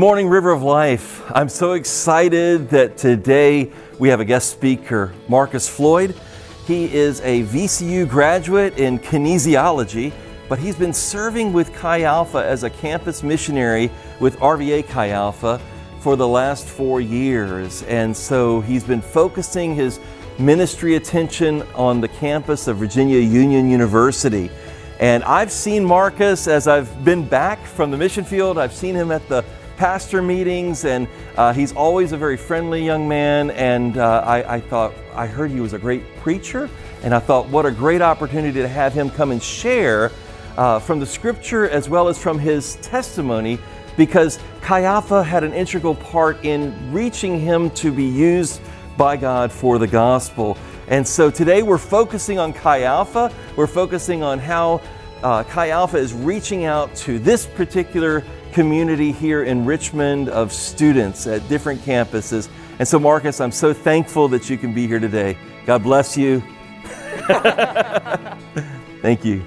Good morning, River of Life. I'm so excited that today we have a guest speaker, Marcus Floyd. He is a VCU graduate in kinesiology, but he's been serving with Chi Alpha as a campus missionary with RVA Chi Alpha for the last four years. And so he's been focusing his ministry attention on the campus of Virginia Union University. And I've seen Marcus as I've been back from the mission field. I've seen him at the pastor meetings, and uh, he's always a very friendly young man. And uh, I, I, thought, I heard he was a great preacher, and I thought, what a great opportunity to have him come and share uh, from the scripture as well as from his testimony, because Chi Alpha had an integral part in reaching him to be used by God for the gospel. And so today we're focusing on Chi Alpha. We're focusing on how uh, Chi Alpha is reaching out to this particular community here in Richmond of students at different campuses. And so, Marcus, I'm so thankful that you can be here today. God bless you. Thank you.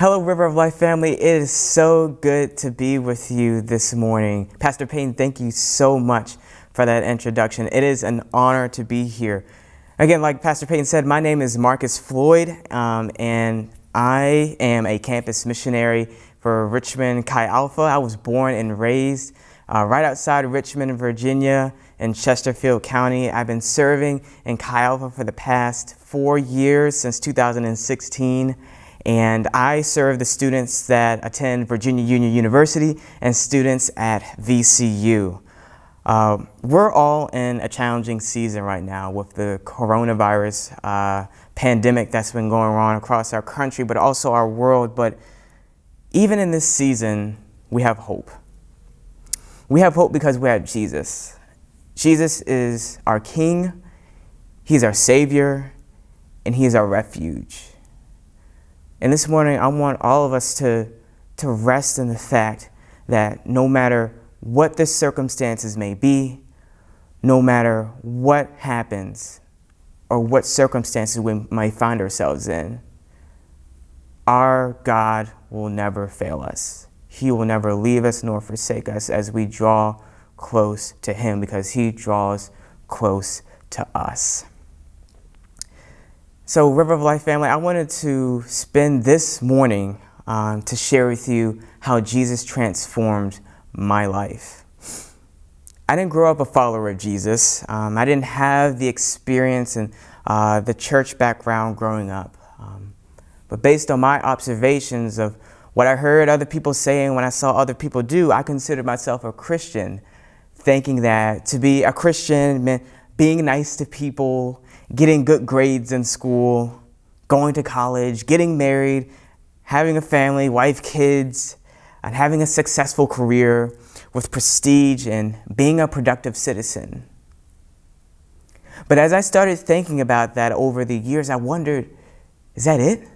Hello, River of Life family. It is so good to be with you this morning. Pastor Payne, thank you so much for that introduction. It is an honor to be here. Again, like Pastor Payne said, my name is Marcus Floyd, um, and I am a campus missionary for Richmond Chi Alpha. I was born and raised uh, right outside Richmond, Virginia, in Chesterfield County. I've been serving in Chi Alpha for the past four years, since 2016 and I serve the students that attend Virginia Union University and students at VCU. Uh, we're all in a challenging season right now with the coronavirus uh, pandemic that's been going on across our country, but also our world. But even in this season, we have hope. We have hope because we have Jesus. Jesus is our King, He's our Savior, and He is our refuge. And this morning, I want all of us to, to rest in the fact that no matter what the circumstances may be, no matter what happens or what circumstances we might find ourselves in, our God will never fail us. He will never leave us nor forsake us as we draw close to Him because He draws close to us. So, River of Life family, I wanted to spend this morning um, to share with you how Jesus transformed my life. I didn't grow up a follower of Jesus. Um, I didn't have the experience and uh, the church background growing up. Um, but based on my observations of what I heard other people saying, when I saw other people do, I considered myself a Christian, thinking that to be a Christian meant being nice to people getting good grades in school, going to college, getting married, having a family, wife, kids, and having a successful career with prestige and being a productive citizen. But as I started thinking about that over the years, I wondered is that it?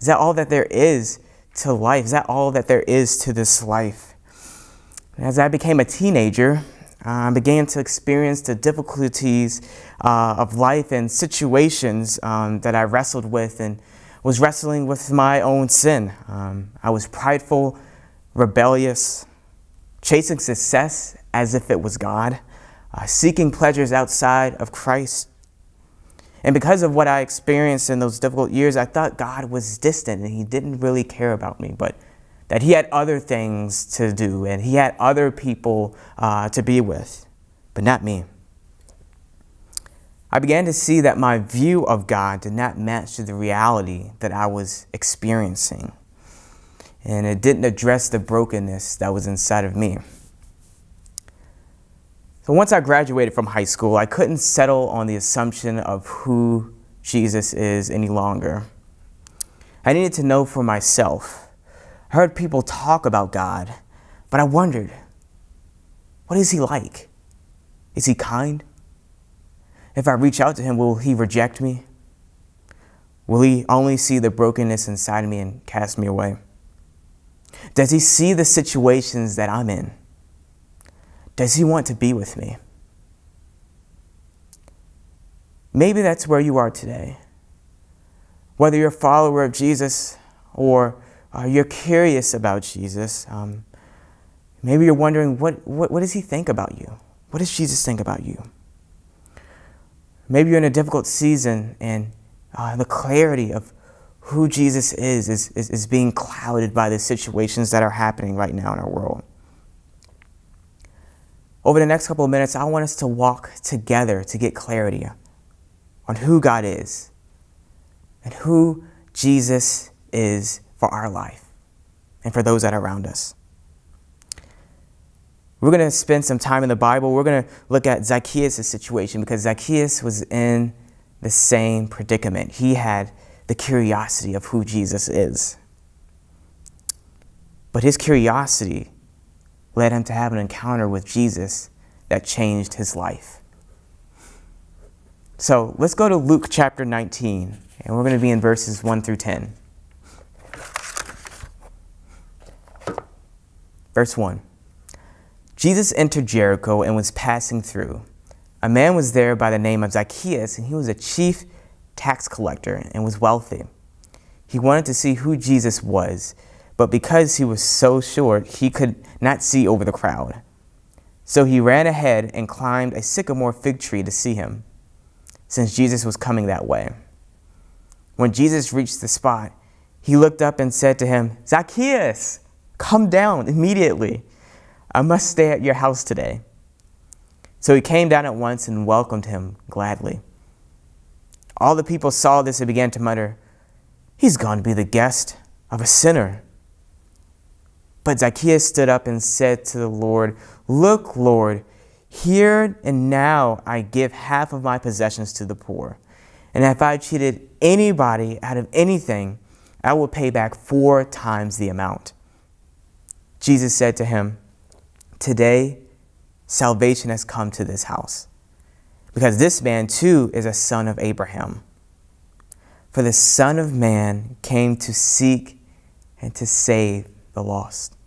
Is that all that there is to life? Is that all that there is to this life? As I became a teenager, I began to experience the difficulties uh, of life and situations um, that I wrestled with and was wrestling with my own sin. Um, I was prideful, rebellious, chasing success as if it was God, uh, seeking pleasures outside of Christ. And because of what I experienced in those difficult years, I thought God was distant and He didn't really care about me. But that he had other things to do and he had other people uh, to be with, but not me. I began to see that my view of God did not match to the reality that I was experiencing. And it didn't address the brokenness that was inside of me. So once I graduated from high school, I couldn't settle on the assumption of who Jesus is any longer. I needed to know for myself heard people talk about God, but I wondered, what is he like? Is he kind? If I reach out to him, will he reject me? Will he only see the brokenness inside me and cast me away? Does he see the situations that I'm in? Does he want to be with me? Maybe that's where you are today. Whether you're a follower of Jesus or uh, you're curious about Jesus, um, maybe you're wondering what, what, what does he think about you? What does Jesus think about you? Maybe you're in a difficult season and uh, the clarity of who Jesus is, is, is is being clouded by the situations that are happening right now in our world. Over the next couple of minutes, I want us to walk together to get clarity on who God is and who Jesus is for our life and for those that are around us. We're going to spend some time in the Bible. We're going to look at Zacchaeus' situation because Zacchaeus was in the same predicament. He had the curiosity of who Jesus is. But his curiosity led him to have an encounter with Jesus that changed his life. So let's go to Luke chapter 19, and we're going to be in verses 1 through 10. Verse 1 Jesus entered Jericho and was passing through. A man was there by the name of Zacchaeus, and he was a chief tax collector and was wealthy. He wanted to see who Jesus was, but because he was so short, he could not see over the crowd. So he ran ahead and climbed a sycamore fig tree to see him, since Jesus was coming that way. When Jesus reached the spot, he looked up and said to him, Zacchaeus, come down immediately. I must stay at your house today. So he came down at once and welcomed him gladly. All the people saw this and began to mutter, He's gone to be the guest of a sinner. But Zacchaeus stood up and said to the Lord, Look, Lord, here and now I give half of my possessions to the poor. And if I cheated anybody out of anything, I will pay back four times the amount. Jesus said to him, Today, salvation has come to this house, because this man too is a son of Abraham. For the Son of Man came to seek and to save the lost.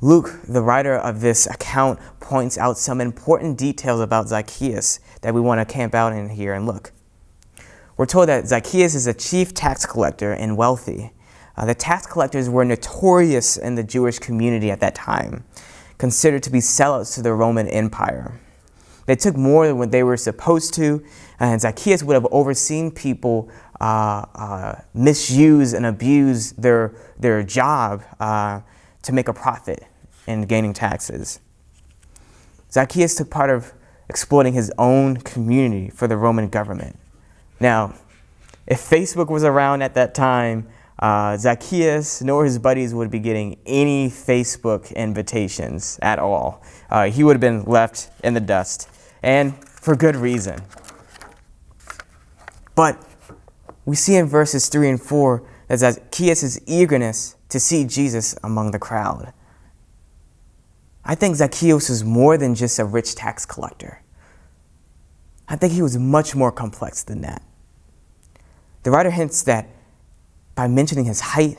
Luke, the writer of this account, points out some important details about Zacchaeus that we want to camp out in here and look. We're told that Zacchaeus is a chief tax collector and wealthy. Uh, the tax collectors were notorious in the Jewish community at that time, considered to be sellouts to the Roman Empire. They took more than what they were supposed to, and Zacchaeus would have overseen people uh, uh, misuse and abuse their, their job to make a profit in gaining taxes. Zacchaeus took part of exploiting his own community for the Roman government. Now, if Facebook was around at that time, uh, Zacchaeus nor his buddies would be getting any Facebook invitations at all. Uh, he would have been left in the dust, and for good reason. But we see in verses 3 and 4 that Zacchaeus' eagerness to see Jesus among the crowd. I think Zacchaeus was more than just a rich tax collector. I think he was much more complex than that. The writer hints that by mentioning his height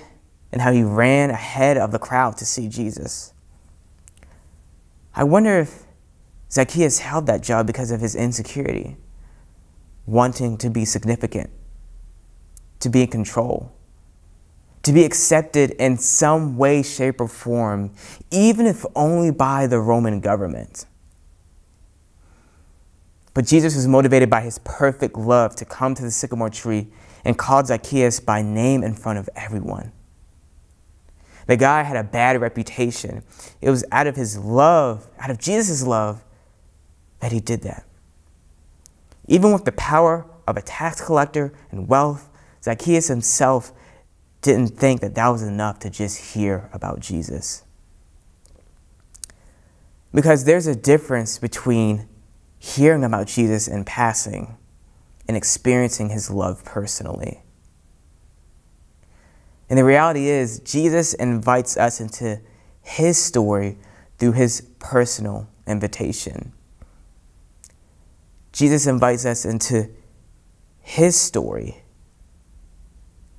and how he ran ahead of the crowd to see Jesus. I wonder if Zacchaeus held that job because of his insecurity, wanting to be significant, to be in control to be accepted in some way, shape, or form, even if only by the Roman government. But Jesus was motivated by his perfect love to come to the sycamore tree and called Zacchaeus by name in front of everyone. The guy had a bad reputation. It was out of his love, out of Jesus' love, that he did that. Even with the power of a tax collector and wealth, Zacchaeus himself didn't think that that was enough to just hear about Jesus. Because there's a difference between hearing about Jesus and passing and experiencing his love personally. And the reality is, Jesus invites us into his story through his personal invitation. Jesus invites us into his story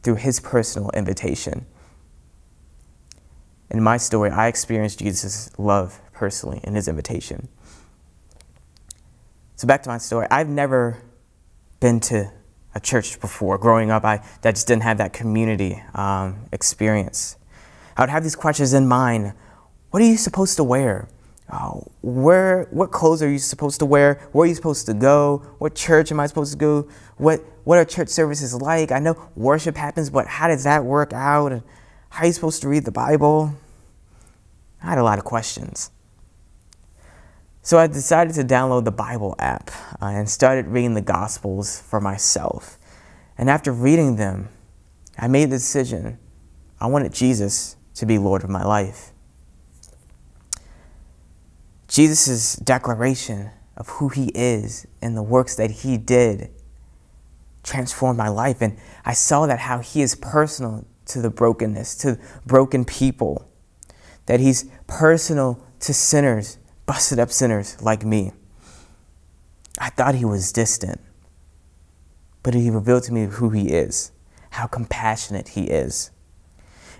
through his personal invitation. In my story, I experienced Jesus' love personally in his invitation. So back to my story. I've never been to a church before. Growing up, I, I just didn't have that community um, experience. I would have these questions in mind. What are you supposed to wear? Oh, where, what clothes are you supposed to wear? Where are you supposed to go? What church am I supposed to go? What, what are church services like? I know worship happens, but how does that work out? How are you supposed to read the Bible? I had a lot of questions. So I decided to download the Bible app uh, and started reading the Gospels for myself. And after reading them, I made the decision I wanted Jesus to be Lord of my life. Jesus' declaration of who he is and the works that he did transformed my life. And I saw that how he is personal to the brokenness, to broken people, that he's personal to sinners, busted up sinners like me. I thought he was distant, but he revealed to me who he is, how compassionate he is.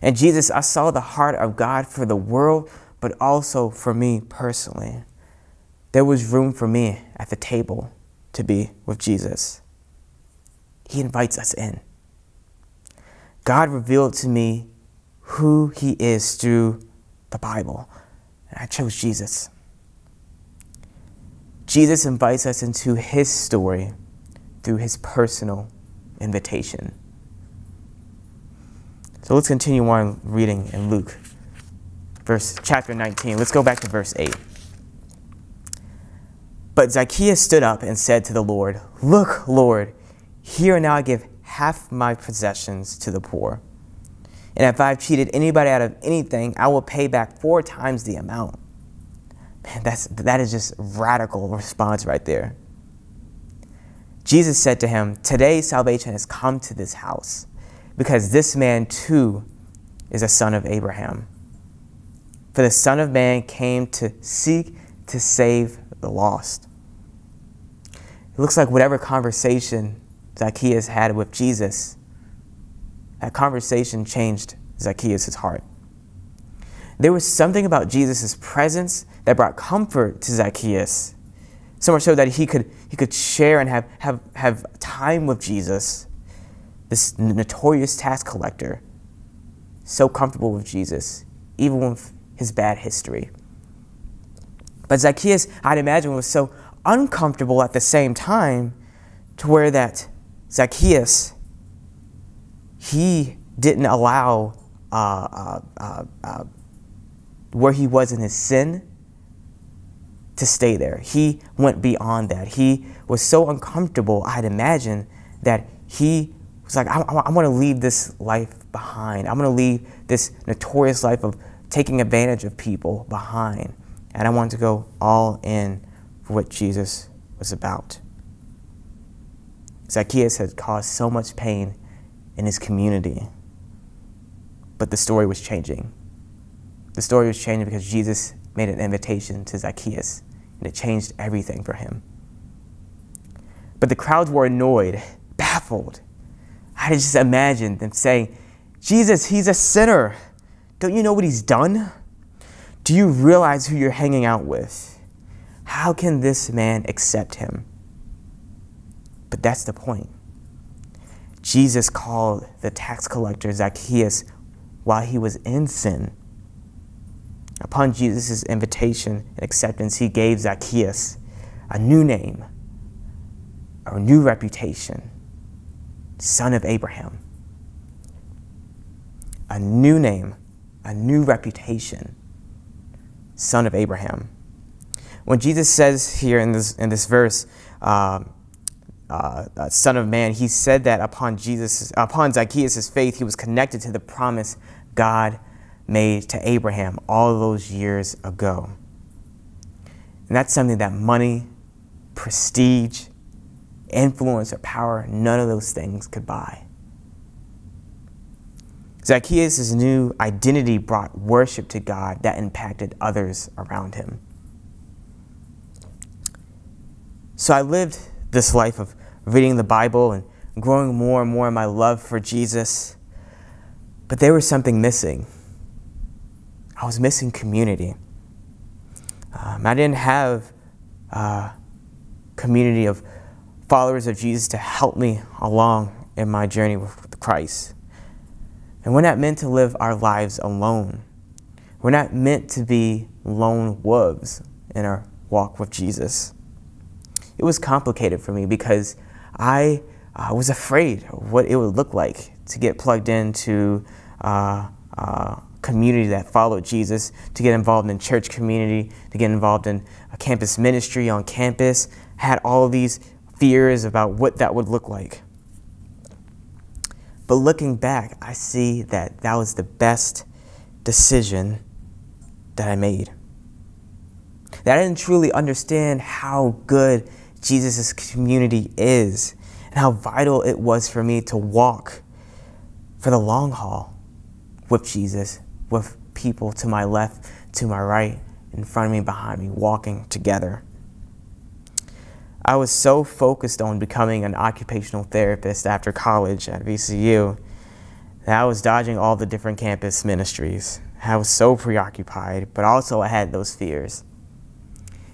And Jesus, I saw the heart of God for the world but also for me personally. There was room for me at the table to be with Jesus. He invites us in. God revealed to me who He is through the Bible, and I chose Jesus. Jesus invites us into His story through His personal invitation. So let's continue on reading in Luke, verse chapter 19. Let's go back to verse 8. But Zacchaeus stood up and said to the Lord, Look, Lord, here and now I give half my possessions to the poor. And if I've cheated anybody out of anything, I will pay back four times the amount. Man, that's, that is just radical response right there. Jesus said to him, Today salvation has come to this house, because this man too is a son of Abraham. For the Son of Man came to seek to save the lost. It looks like whatever conversation Zacchaeus had with Jesus, that conversation changed Zacchaeus' heart. There was something about Jesus' presence that brought comfort to Zacchaeus, so much so that he could, he could share and have, have, have time with Jesus, this notorious tax collector, so comfortable with Jesus, even with his bad history. But Zacchaeus, I'd imagine, was so uncomfortable at the same time to where that Zacchaeus, he didn't allow uh, uh, uh, uh, where he was in his sin to stay there. He went beyond that. He was so uncomfortable, I'd imagine, that he was like, I, I, I want to leave this life behind. I'm going to leave this notorious life of taking advantage of people behind. And I want to go all in for what Jesus was about. Zacchaeus had caused so much pain in his community, but the story was changing. The story was changing because Jesus made an invitation to Zacchaeus, and it changed everything for him. But the crowds were annoyed, baffled. I just imagine them saying, Jesus, he's a sinner. Don't you know what he's done? Do you realize who you're hanging out with? How can this man accept him? But that's the point. Jesus called the tax collector Zacchaeus while he was in sin. Upon Jesus' invitation and acceptance, he gave Zacchaeus a new name, a new reputation, son of Abraham. A new name, a new reputation, son of Abraham. When Jesus says here in this, in this verse, um, uh, uh, Son of Man, he said that upon Jesus, upon Zacchaeus' faith, he was connected to the promise God made to Abraham all those years ago. And that's something that money, prestige, influence, or power, none of those things could buy. Zacchaeus' new identity brought worship to God that impacted others around him. So I lived this life of reading the Bible and growing more and more in my love for Jesus. But there was something missing. I was missing community. Um, I didn't have a community of followers of Jesus to help me along in my journey with Christ. And we're not meant to live our lives alone. We're not meant to be lone wolves in our walk with Jesus it was complicated for me because I uh, was afraid of what it would look like to get plugged into uh, uh, community that followed Jesus, to get involved in church community, to get involved in a campus ministry on campus. Had all of these fears about what that would look like. But looking back, I see that that was the best decision that I made. That I didn't truly understand how good Jesus' community is and how vital it was for me to walk for the long haul with Jesus, with people to my left, to my right, in front of me, behind me, walking together. I was so focused on becoming an occupational therapist after college at VCU that I was dodging all the different campus ministries. I was so preoccupied, but also I had those fears.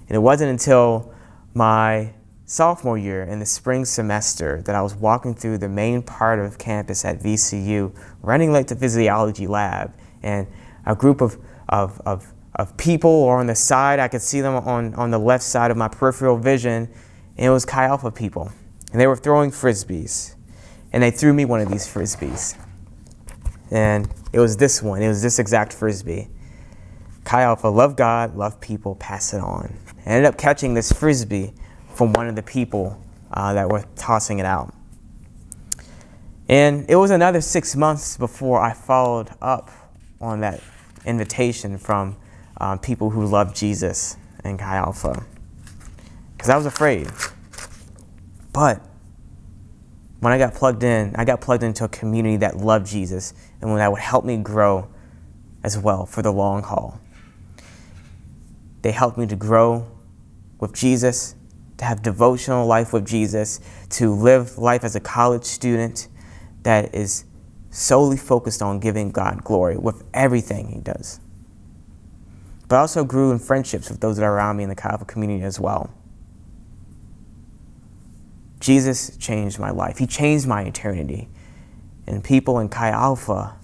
And it wasn't until my sophomore year in the spring semester that I was walking through the main part of campus at VCU, running late to physiology lab, and a group of, of, of, of people were on the side. I could see them on, on the left side of my peripheral vision, and it was Chi Alpha people. And they were throwing frisbees. And they threw me one of these frisbees. And it was this one, it was this exact frisbee. Chi Alpha, love God, love people, pass it on. I ended up catching this frisbee from one of the people uh, that were tossing it out. And it was another six months before I followed up on that invitation from um, people who love Jesus and Chi Alpha. Because I was afraid. But when I got plugged in, I got plugged into a community that loved Jesus and when that would help me grow as well for the long haul. They helped me to grow with Jesus, to have devotional life with Jesus, to live life as a college student that is solely focused on giving God glory with everything he does. But I also grew in friendships with those that are around me in the Alpha community as well. Jesus changed my life. He changed my eternity. And people in Chi Alpha,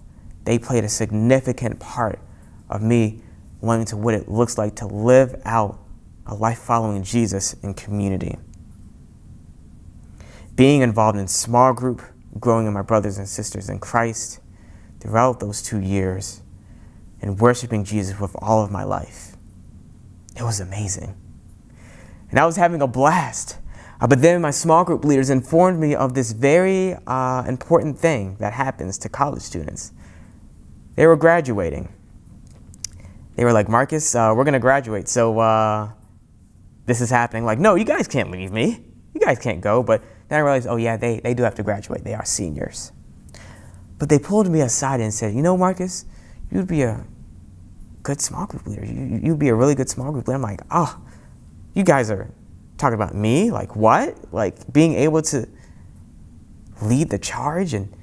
they played a significant part of me learning to what it looks like to live out a life following Jesus in community. Being involved in small group, growing in my brothers and sisters in Christ throughout those two years, and worshiping Jesus with all of my life. It was amazing. And I was having a blast. Uh, but then my small group leaders informed me of this very uh, important thing that happens to college students. They were graduating. They were like, Marcus, uh, we're going to graduate, so uh, this is happening. Like, no, you guys can't leave me. You guys can't go. But then I realized, oh, yeah, they, they do have to graduate. They are seniors. But they pulled me aside and said, you know, Marcus, you'd be a good small group leader. You, you'd be a really good small group leader. I'm like, oh, you guys are talking about me? Like, what? Like, being able to lead the charge and,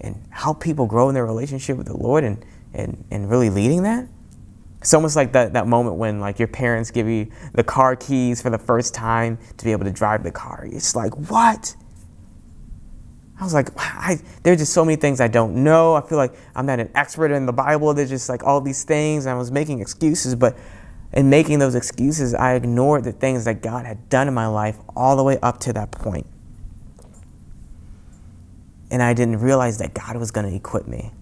and help people grow in their relationship with the Lord and, and, and really leading that? It's almost like that, that moment when like your parents give you the car keys for the first time to be able to drive the car. It's like, what? I was like, I, there's just so many things I don't know. I feel like I'm not an expert in the Bible. There's just like all these things. And I was making excuses, but in making those excuses, I ignored the things that God had done in my life all the way up to that point. And I didn't realize that God was going to equip me.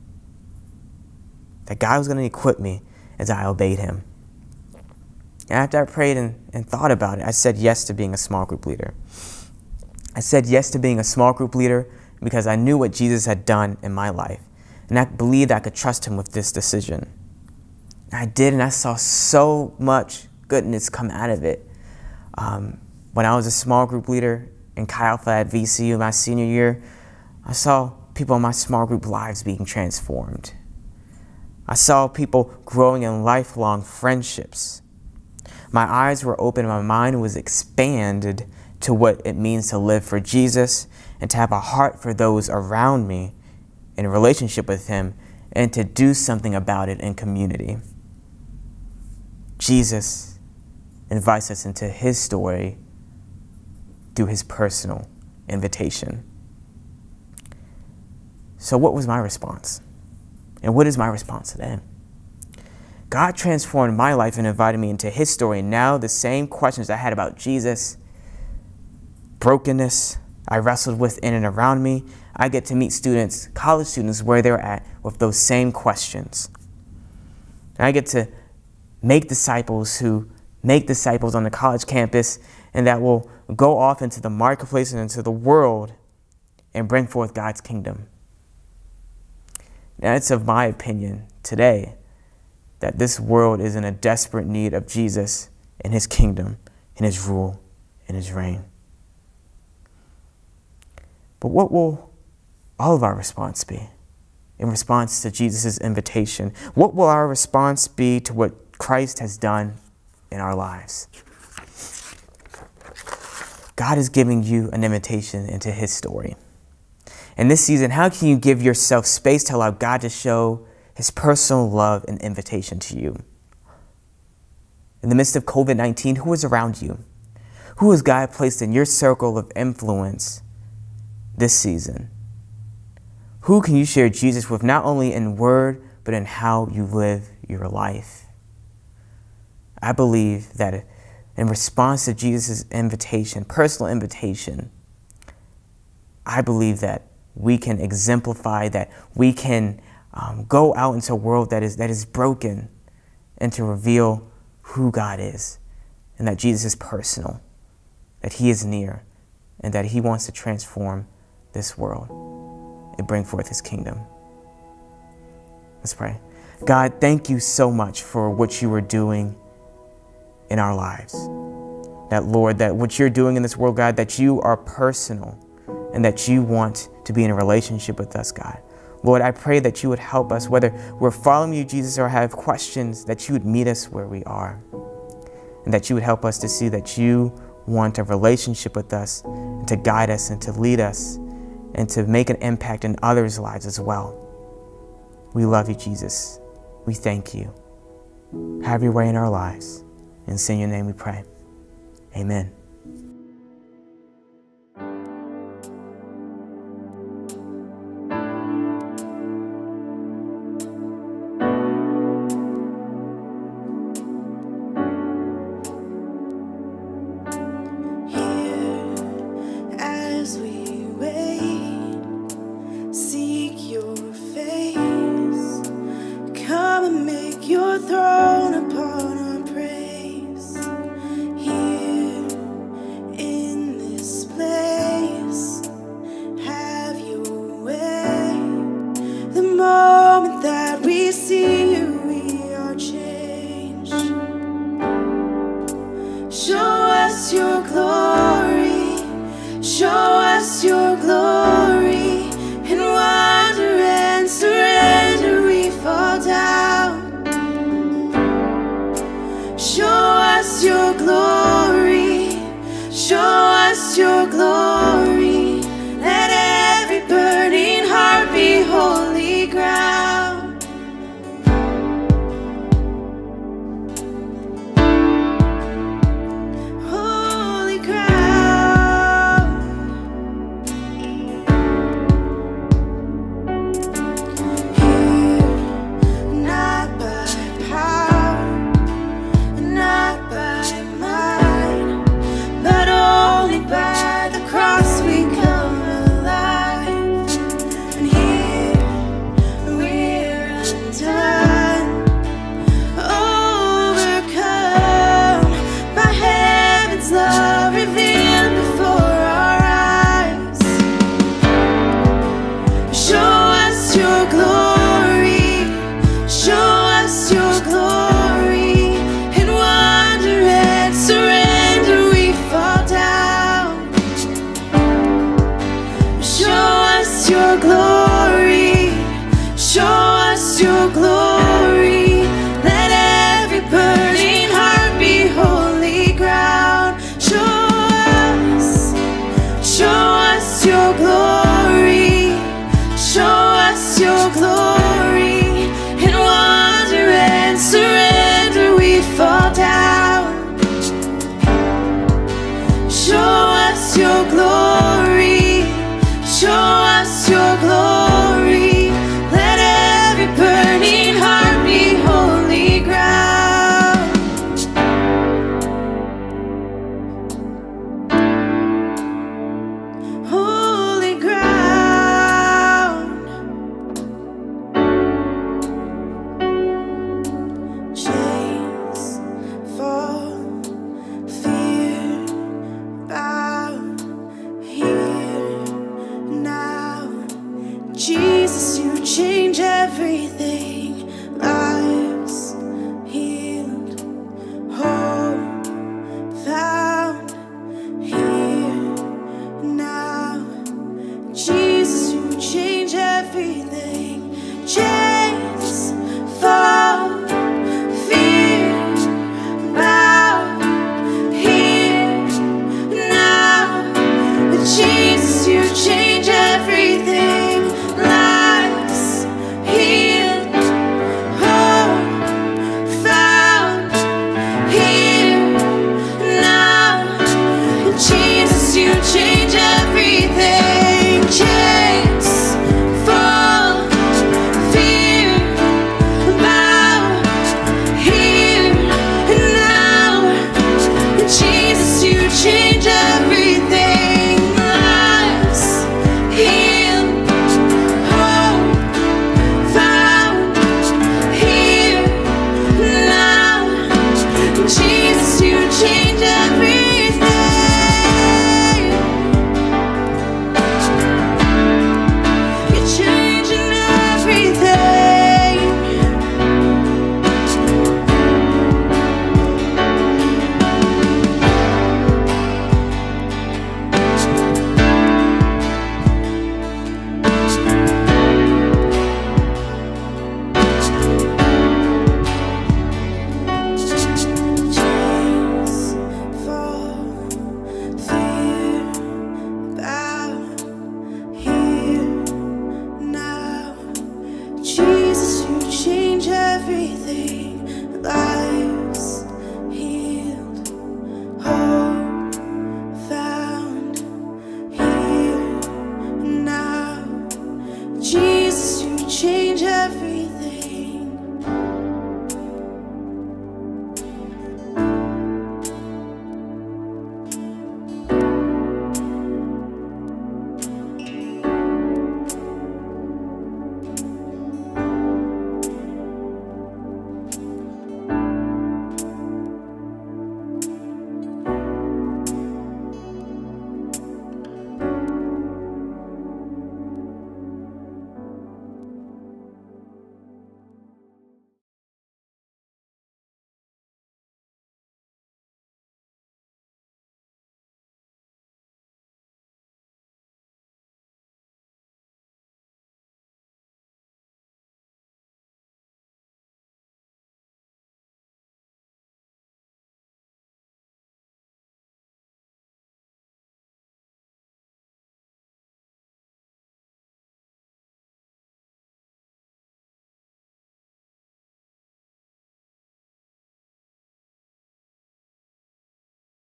That God was going to equip me as I obeyed him. After I prayed and, and thought about it, I said yes to being a small group leader. I said yes to being a small group leader because I knew what Jesus had done in my life. And I believed I could trust him with this decision. I did, and I saw so much goodness come out of it. Um, when I was a small group leader in Chi Alpha at VCU my senior year, I saw people in my small group lives being transformed. I saw people growing in lifelong friendships. My eyes were open, my mind was expanded to what it means to live for Jesus and to have a heart for those around me in relationship with Him and to do something about it in community. Jesus invites us into His story through His personal invitation. So, what was my response? And what is my response to that? God transformed my life and invited me into his story. And now the same questions I had about Jesus, brokenness, I wrestled with in and around me, I get to meet students, college students, where they're at with those same questions. And I get to make disciples who make disciples on the college campus and that will go off into the marketplace and into the world and bring forth God's kingdom. It's of my opinion today that this world is in a desperate need of Jesus and his kingdom and his rule and his reign. But what will all of our response be in response to Jesus' invitation? What will our response be to what Christ has done in our lives? God is giving you an invitation into his story. In this season, how can you give yourself space to allow God to show his personal love and invitation to you? In the midst of COVID 19, who is around you? Who has God placed in your circle of influence this season? Who can you share Jesus with, not only in word, but in how you live your life? I believe that in response to Jesus' invitation, personal invitation, I believe that we can exemplify, that we can um, go out into a world that is, that is broken and to reveal who God is and that Jesus is personal, that He is near, and that He wants to transform this world and bring forth His kingdom. Let's pray. God, thank you so much for what you are doing in our lives. That, Lord, that what you're doing in this world, God, that you are personal and that you want to be in a relationship with us, God. Lord, I pray that you would help us, whether we're following you, Jesus, or have questions, that you would meet us where we are. And that you would help us to see that you want a relationship with us and to guide us and to lead us and to make an impact in others' lives as well. We love you, Jesus. We thank you. Have your way in our lives. and In your name we pray. Amen.